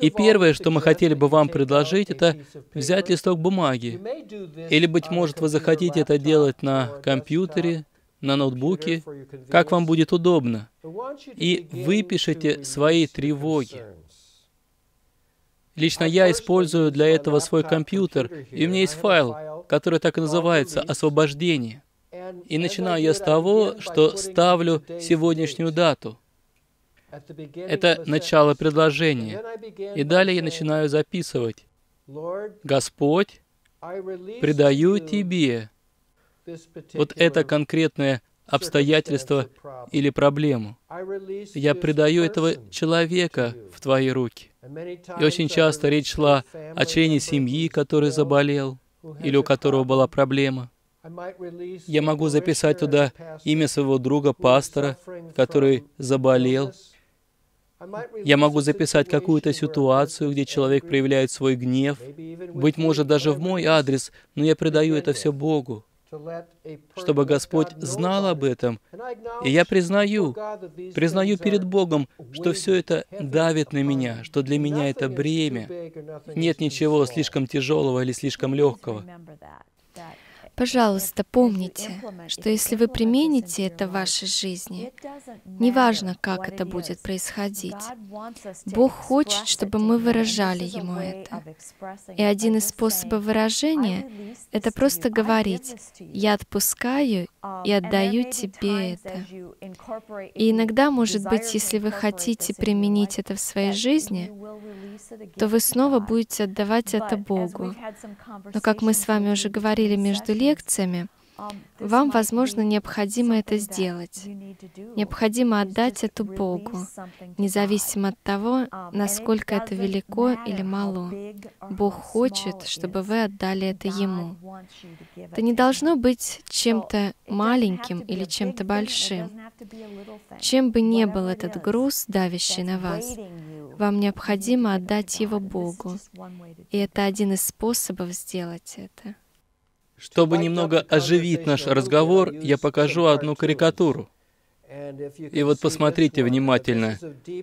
И первое, что мы хотели бы вам предложить, это взять листок бумаги. Или, быть может, вы захотите это делать на компьютере, на ноутбуке, как вам будет удобно. И выпишите свои тревоги. Лично я использую для этого свой компьютер, и у меня есть файл, который так и называется «Освобождение». И начинаю я с того, что ставлю сегодняшнюю дату. Это начало предложения. И далее я начинаю записывать. Господь, предаю Тебе вот это конкретное обстоятельство или проблему. Я предаю этого человека в Твои руки. И очень часто речь шла о члене семьи, который заболел, или у которого была проблема. Я могу записать туда имя своего друга, пастора, который заболел. Я могу записать какую-то ситуацию, где человек проявляет свой гнев, быть может, даже в мой адрес, но я предаю это все Богу чтобы Господь знал об этом. И я признаю, признаю перед Богом, что все это давит на меня, что для меня это бремя. Нет ничего слишком тяжелого или слишком легкого. Пожалуйста, помните, что если вы примените это в вашей жизни, неважно, как это будет происходить, Бог хочет, чтобы мы выражали Ему это. И один из способов выражения — это просто говорить «Я отпускаю и отдаю тебе это». И иногда, может быть, если вы хотите применить это в своей жизни, то вы снова будете отдавать это Богу. Но, как мы с вами уже говорили между лекциями, вам, возможно, необходимо это сделать. Необходимо отдать это Богу, независимо от того, насколько это велико или мало. Бог хочет, чтобы вы отдали это Ему. Это не должно быть чем-то маленьким или чем-то большим. Чем бы ни был этот груз, давящий на вас, вам необходимо отдать его Богу. И это один из способов сделать это. Чтобы немного оживить наш разговор, я покажу одну карикатуру. И вот посмотрите внимательно.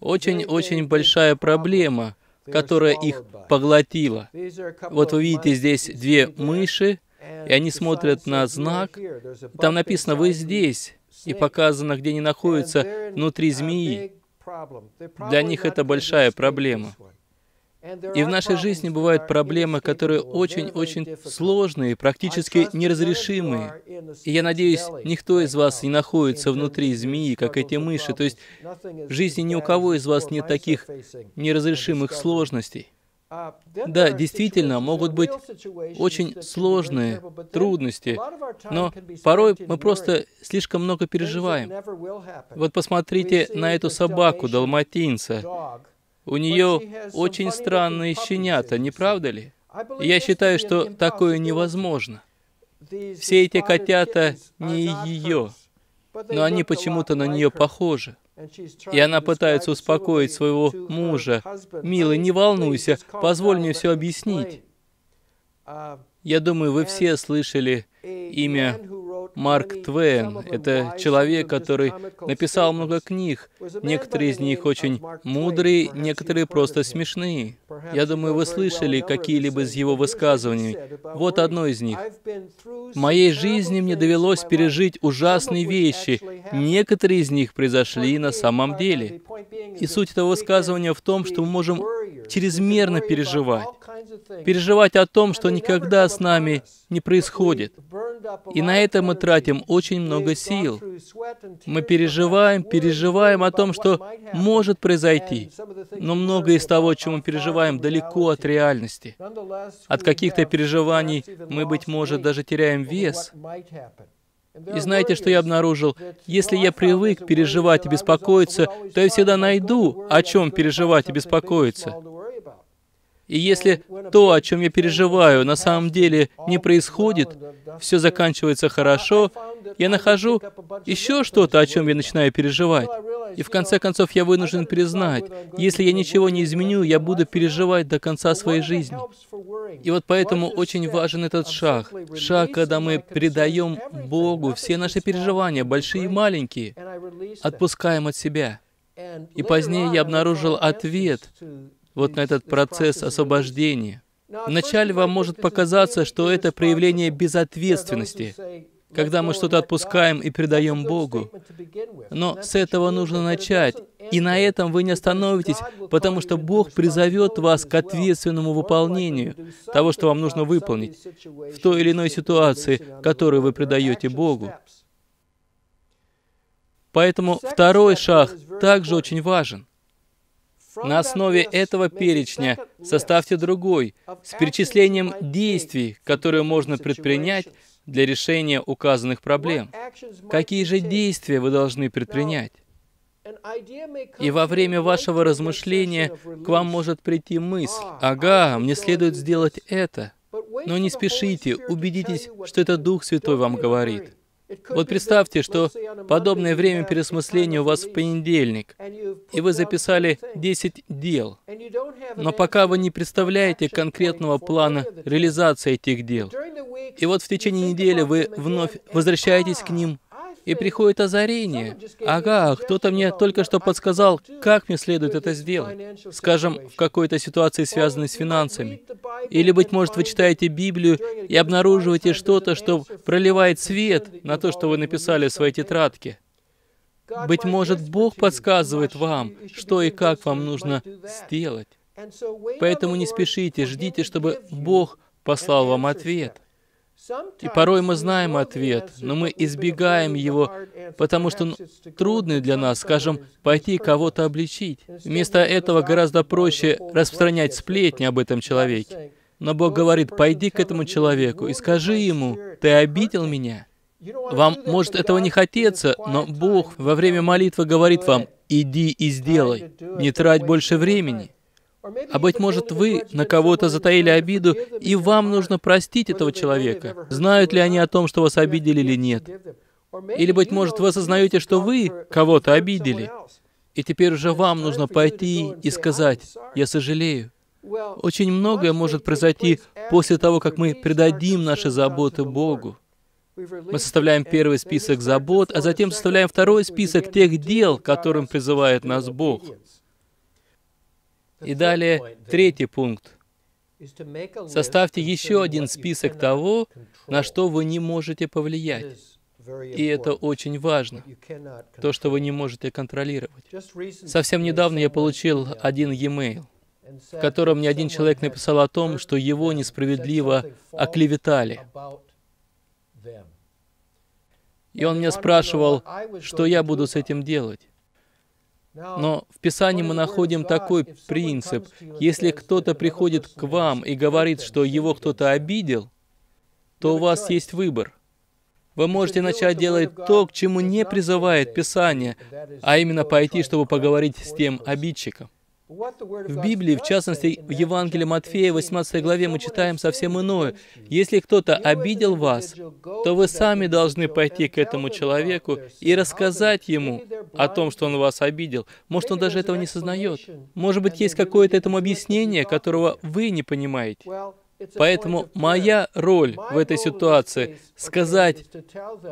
Очень-очень большая проблема, которая их поглотила. Вот вы видите здесь две мыши, и они смотрят на знак. Там написано «Вы здесь», и показано, где они находятся, внутри змеи. Для них это большая проблема. И в нашей жизни бывают проблемы, которые очень-очень сложные, практически неразрешимые. И я надеюсь, никто из вас не находится внутри змеи, как эти мыши. То есть в жизни ни у кого из вас нет таких неразрешимых сложностей. Да, действительно, могут быть очень сложные трудности, но порой мы просто слишком много переживаем. Вот посмотрите на эту собаку, далматинца. У нее очень странные щенята, не правда ли? я считаю, что такое невозможно. Все эти котята не ее, но они почему-то на нее похожи. И она пытается успокоить своего мужа. «Милый, не волнуйся, позволь мне все объяснить». Я думаю, вы все слышали имя Марк Твен. Это человек, который написал много книг. Некоторые из них очень мудрые, некоторые просто смешные. Я думаю, вы слышали какие-либо из его высказываний. Вот одно из них. «В моей жизни мне довелось пережить ужасные вещи. Некоторые из них произошли на самом деле». И суть этого высказывания в том, что мы можем чрезмерно переживать. Переживать о том, что никогда с нами не происходит. И на это мы тратим очень много сил. Мы переживаем, переживаем о том, что может произойти. Но многое из того, о чем мы переживаем, далеко от реальности. От каких-то переживаний мы, быть может, даже теряем вес. И знаете, что я обнаружил? Если я привык переживать и беспокоиться, то я всегда найду, о чем переживать и беспокоиться. И если то, о чем я переживаю, на самом деле не происходит, все заканчивается хорошо, я нахожу еще что-то, о чем я начинаю переживать. И в конце концов я вынужден признать, если я ничего не изменю, я буду переживать до конца своей жизни. И вот поэтому очень важен этот шаг. Шаг, когда мы передаем Богу все наши переживания, большие и маленькие, отпускаем от себя. И позднее я обнаружил ответ вот на этот процесс освобождения. Вначале вам может показаться, что это проявление безответственности, когда мы что-то отпускаем и передаем Богу. Но с этого нужно начать. И на этом вы не остановитесь, потому что Бог призовет вас к ответственному выполнению того, что вам нужно выполнить в той или иной ситуации, которую вы предаете Богу. Поэтому второй шаг также очень важен. На основе этого перечня составьте другой, с перечислением действий, которые можно предпринять для решения указанных проблем. Какие же действия вы должны предпринять? И во время вашего размышления к вам может прийти мысль, «Ага, мне следует сделать это». Но не спешите, убедитесь, что это Дух Святой вам говорит. Вот представьте, что подобное время пересмысления у вас в понедельник, и вы записали 10 дел, но пока вы не представляете конкретного плана реализации этих дел. И вот в течение недели вы вновь возвращаетесь к ним, и приходит озарение. Ага, кто-то мне только что подсказал, как мне следует это сделать. Скажем, в какой-то ситуации, связанной с финансами. Или, быть может, вы читаете Библию и обнаруживаете что-то, что проливает свет на то, что вы написали в своей тетрадке. Быть может, Бог подсказывает вам, что и как вам нужно сделать. Поэтому не спешите, ждите, чтобы Бог послал вам ответ. И порой мы знаем ответ, но мы избегаем его, потому что он трудный для нас, скажем, пойти кого-то обличить. Вместо этого гораздо проще распространять сплетни об этом человеке. Но Бог говорит, пойди к этому человеку и скажи ему, ты обидел меня. Вам может этого не хотеться, но Бог во время молитвы говорит вам, иди и сделай, не трать больше времени. А быть может, вы на кого-то затаили обиду, и вам нужно простить этого человека. Знают ли они о том, что вас обидели или нет? Или, быть может, вы осознаете, что вы кого-то обидели, и теперь уже вам нужно пойти и сказать, «Я сожалею». Очень многое может произойти после того, как мы предадим наши заботы Богу. Мы составляем первый список забот, а затем составляем второй список тех дел, которым призывает нас Бог. И далее третий пункт. Составьте еще один список того, на что вы не можете повлиять. И это очень важно, то, что вы не можете контролировать. Совсем недавно я получил один e-mail, в котором мне один человек написал о том, что его несправедливо оклеветали. И он меня спрашивал, что я буду с этим делать. Но в Писании мы находим такой принцип. Если кто-то приходит к вам и говорит, что его кто-то обидел, то у вас есть выбор. Вы можете начать делать то, к чему не призывает Писание, а именно пойти, чтобы поговорить с тем обидчиком. В Библии, в частности, в Евангелии Матфея, 18 главе, мы читаем совсем иное. Если кто-то обидел вас, то вы сами должны пойти к этому человеку и рассказать ему о том, что он вас обидел. Может, он даже этого не сознает. Может быть, есть какое-то этому объяснение, которого вы не понимаете. Поэтому моя роль в этой ситуации — сказать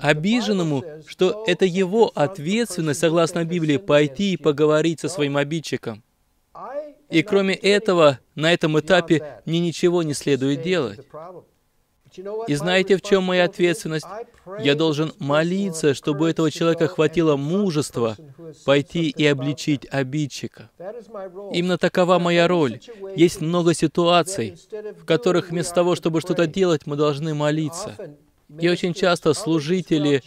обиженному, что это его ответственность, согласно Библии, пойти и поговорить со своим обидчиком. И кроме этого, на этом этапе мне ничего не следует делать. И знаете, в чем моя ответственность? Я должен молиться, чтобы у этого человека хватило мужества пойти и обличить обидчика. Именно такова моя роль. Есть много ситуаций, в которых вместо того, чтобы что-то делать, мы должны молиться. И очень часто служители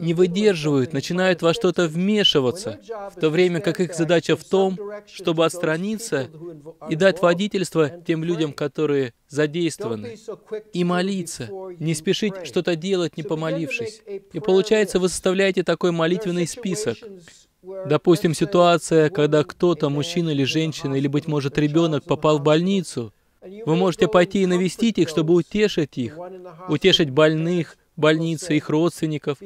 не выдерживают, начинают во что-то вмешиваться, в то время как их задача в том, чтобы отстраниться и дать водительство тем людям, которые задействованы, и молиться, не спешить что-то делать, не помолившись. И получается, вы составляете такой молитвенный список. Допустим, ситуация, когда кто-то, мужчина или женщина, или, быть может, ребенок попал в больницу, вы можете пойти и навестить их, чтобы утешить их, утешить больных, больницы, их родственников,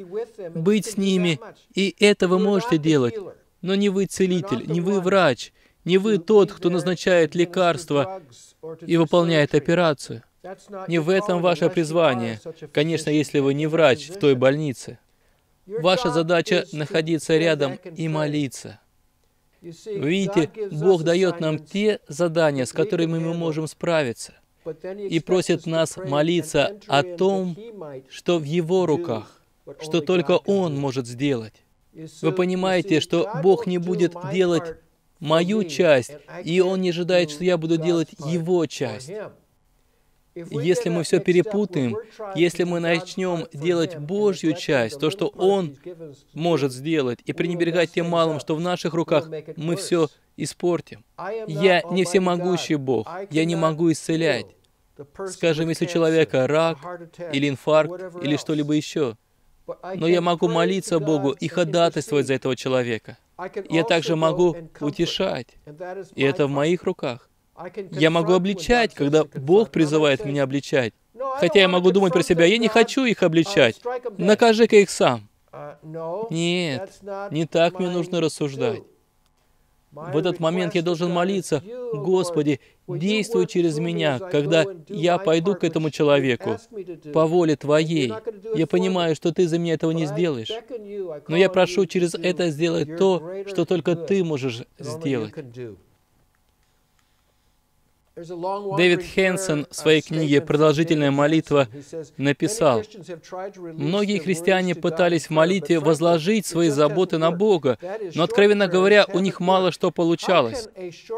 быть с ними. И это вы можете делать. Но не вы целитель, не вы врач, не вы тот, кто назначает лекарства и выполняет операцию. Не в этом ваше призвание. Конечно, если вы не врач в той больнице. Ваша задача — находиться рядом и молиться. Вы видите, Бог дает нам те задания, с которыми мы можем справиться, и просит нас молиться о том, что в Его руках, что только Он может сделать. Вы понимаете, что Бог не будет делать мою часть, и Он не ожидает, что я буду делать Его часть. Если мы все перепутаем, если мы начнем делать Божью часть, то, что Он может сделать, и пренебрегать тем малым, что в наших руках, мы все испортим. Я не всемогущий Бог, я не могу исцелять. Скажем, если у человека рак или инфаркт или что-либо еще, но я могу молиться Богу и ходатайствовать за этого человека. Я также могу утешать, и это в моих руках. Я могу обличать, когда Бог призывает меня обличать. Хотя я могу думать про себя, я не хочу их обличать. Накажи-ка их сам. Нет, не так мне нужно рассуждать. В этот момент я должен молиться, Господи, действуй через меня, когда я пойду к этому человеку по воле Твоей. Я понимаю, что Ты за меня этого не сделаешь. Но я прошу через это сделать то, что только Ты можешь сделать. Дэвид Хенсон в своей книге «Продолжительная молитва» написал, «Многие христиане пытались в молитве возложить свои заботы на Бога, но, откровенно говоря, у них мало что получалось.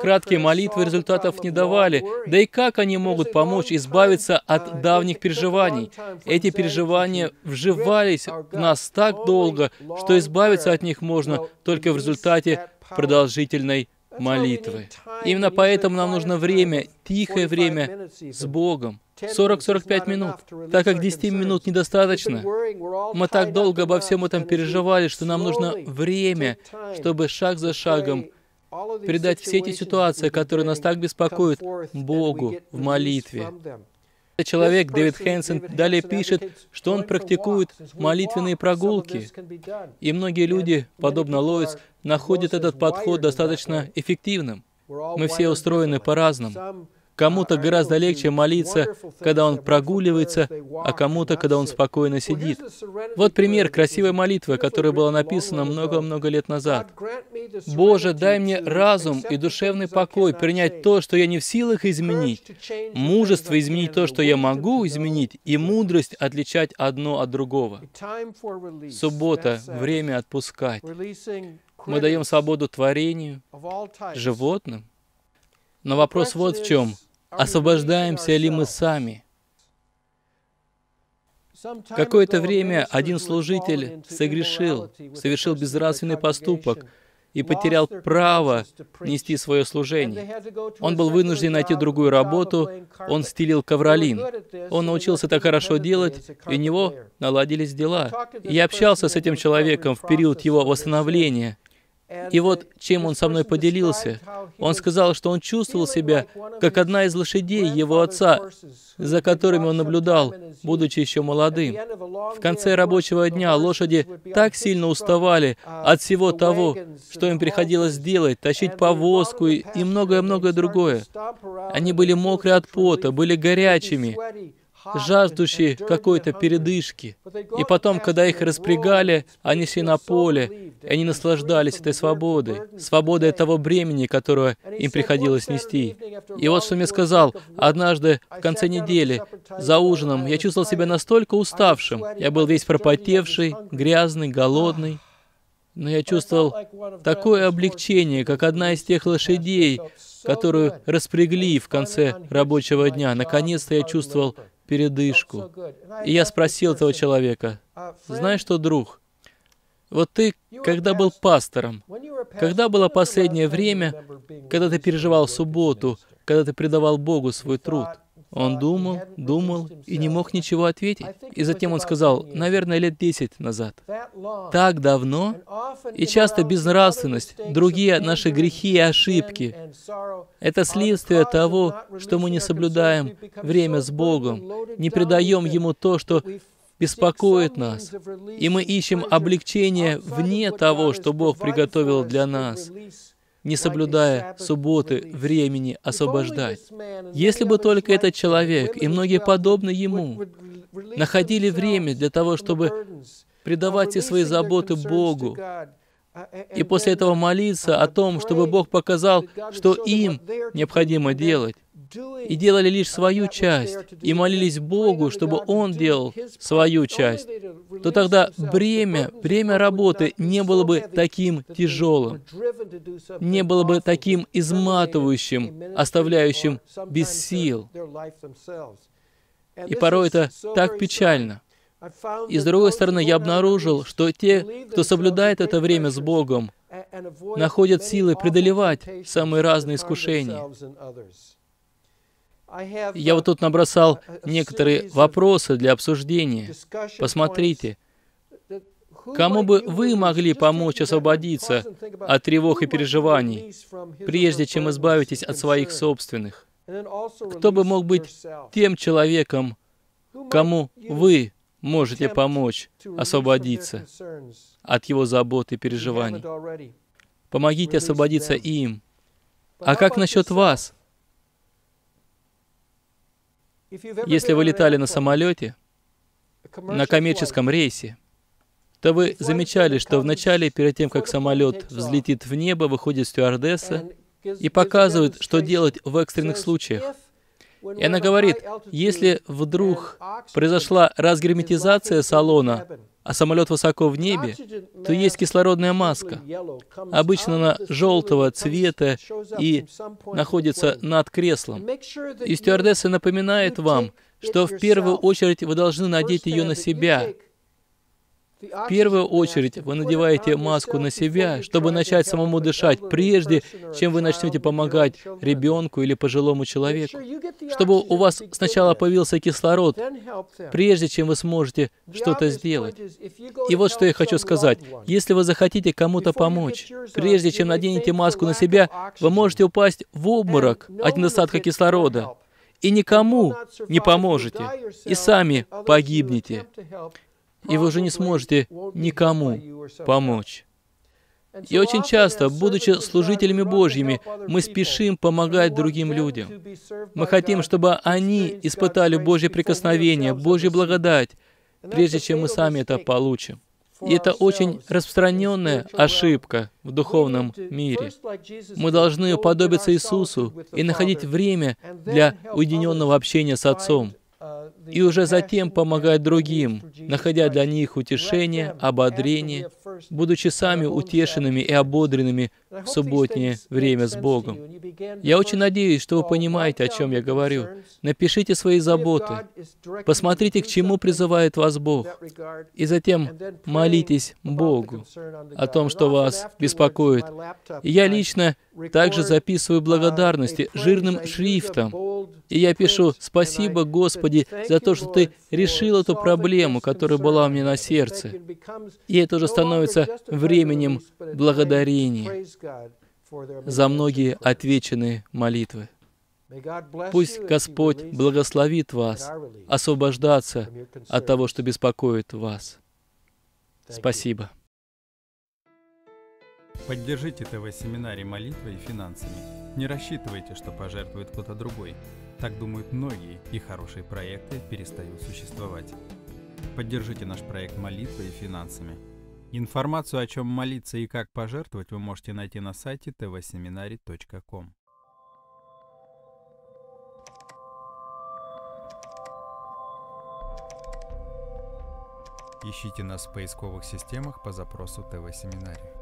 Краткие молитвы результатов не давали, да и как они могут помочь избавиться от давних переживаний? Эти переживания вживались в нас так долго, что избавиться от них можно только в результате продолжительной молитвы. Именно поэтому нам нужно время, тихое время с Богом. 40-45 минут, так как 10 минут недостаточно. Мы так долго обо всем этом переживали, что нам нужно время, чтобы шаг за шагом передать все эти ситуации, которые нас так беспокоят, Богу в молитве. Человек, Дэвид Хэнсон, далее пишет, что он практикует молитвенные прогулки. И многие люди, подобно Лоис, находят этот подход достаточно эффективным. Мы все устроены по-разному. Кому-то гораздо легче молиться, когда он прогуливается, а кому-то, когда он спокойно сидит. Вот пример красивой молитвы, которая была написана много-много лет назад. «Боже, дай мне разум и душевный покой принять то, что я не в силах изменить, мужество изменить то, что я могу изменить, и мудрость отличать одно от другого». Суббота — время отпускать. Мы даем свободу творению, животным, но вопрос вот в чем. Освобождаемся ли мы сами? Какое-то время один служитель согрешил, совершил безнравственный поступок и потерял право нести свое служение. Он был вынужден найти другую работу, он стелил ковролин. Он научился так хорошо делать, и у него наладились дела. Я общался с этим человеком в период его восстановления, и вот чем он со мной поделился. Он сказал, что он чувствовал себя, как одна из лошадей его отца, за которыми он наблюдал, будучи еще молодым. В конце рабочего дня лошади так сильно уставали от всего того, что им приходилось делать, тащить повозку и многое-многое другое. Они были мокрые от пота, были горячими, жаждущие какой-то передышки. И потом, когда их распрягали, они шли на поле, и они наслаждались этой свободой, свободой того бремени, которое им приходилось нести. И вот что мне сказал, однажды в конце недели, за ужином, я чувствовал себя настолько уставшим, я был весь пропотевший, грязный, голодный, но я чувствовал такое облегчение, как одна из тех лошадей, которую распрягли в конце рабочего дня. Наконец-то я чувствовал передышку. И я спросил этого человека, знаешь что, друг, вот ты, когда был пастором, когда было последнее время, когда ты переживал субботу, когда ты предавал Богу свой труд? Он думал, думал и не мог ничего ответить. И затем он сказал, наверное, лет десять назад. Так давно, и часто безнравственность, другие наши грехи и ошибки, это следствие того, что мы не соблюдаем время с Богом, не предаем Ему то, что беспокоит нас, и мы ищем облегчение вне того, что Бог приготовил для нас не соблюдая субботы, времени освобождать. Если бы только этот человек и многие подобные ему находили время для того, чтобы предавать все свои заботы Богу, и после этого молиться о том, чтобы Бог показал, что им необходимо делать, и делали лишь свою часть, и молились Богу, чтобы Он делал свою часть, то тогда бремя, бремя работы не было бы таким тяжелым, не было бы таким изматывающим, оставляющим без сил. И порой это так печально. И с другой стороны, я обнаружил, что те, кто соблюдает это время с Богом, находят силы преодолевать самые разные искушения. Я вот тут набросал некоторые вопросы для обсуждения. Посмотрите, кому бы вы могли помочь освободиться от тревог и переживаний, прежде чем избавитесь от своих собственных? Кто бы мог быть тем человеком, кому вы можете помочь освободиться от его забот и переживаний. Помогите освободиться им. А как насчет вас? Если вы летали на самолете, на коммерческом рейсе, то вы замечали, что вначале, перед тем, как самолет взлетит в небо, выходит стюардесса и показывает, что делать в экстренных случаях. И она говорит, если вдруг произошла разгерметизация салона, а самолет высоко в небе, то есть кислородная маска. Обычно она желтого цвета и находится над креслом. И стюардесса напоминает вам, что в первую очередь вы должны надеть ее на себя, в первую очередь вы надеваете маску на себя, чтобы начать самому дышать, прежде чем вы начнете помогать ребенку или пожилому человеку. Чтобы у вас сначала появился кислород, прежде чем вы сможете что-то сделать. И вот что я хочу сказать. Если вы захотите кому-то помочь, прежде чем наденете маску на себя, вы можете упасть в обморок от недостатка кислорода. и никому не поможете, и сами погибнете и вы уже не сможете никому помочь. И очень часто, будучи служителями Божьими, мы спешим помогать другим людям. Мы хотим, чтобы они испытали Божье прикосновение, Божью благодать, прежде чем мы сами это получим. И это очень распространенная ошибка в духовном мире. Мы должны уподобиться Иисусу и находить время для уединенного общения с Отцом и уже затем помогать другим, находя для них утешение, ободрение, будучи сами утешенными и ободренными в субботнее время с Богом. Я очень надеюсь, что вы понимаете, о чем я говорю. Напишите свои заботы. Посмотрите, к чему призывает вас Бог. И затем молитесь Богу о том, что вас беспокоит. И я лично также записываю благодарности жирным шрифтом. И я пишу «Спасибо, Господи, за то, что Ты решил эту проблему, которая была у меня на сердце». И это уже становится временем благодарения за многие отвеченные молитвы. Пусть Господь благословит вас освобождаться от того, что беспокоит вас. Спасибо. Поддержите ТВ-семинарий молитвой и финансами. Не рассчитывайте, что пожертвует кто-то другой. Так думают многие, и хорошие проекты перестают существовать. Поддержите наш проект молитвой и финансами. Информацию, о чем молиться и как пожертвовать, вы можете найти на сайте tvseminary.com. Ищите нас в поисковых системах по запросу ТВ-семинарий.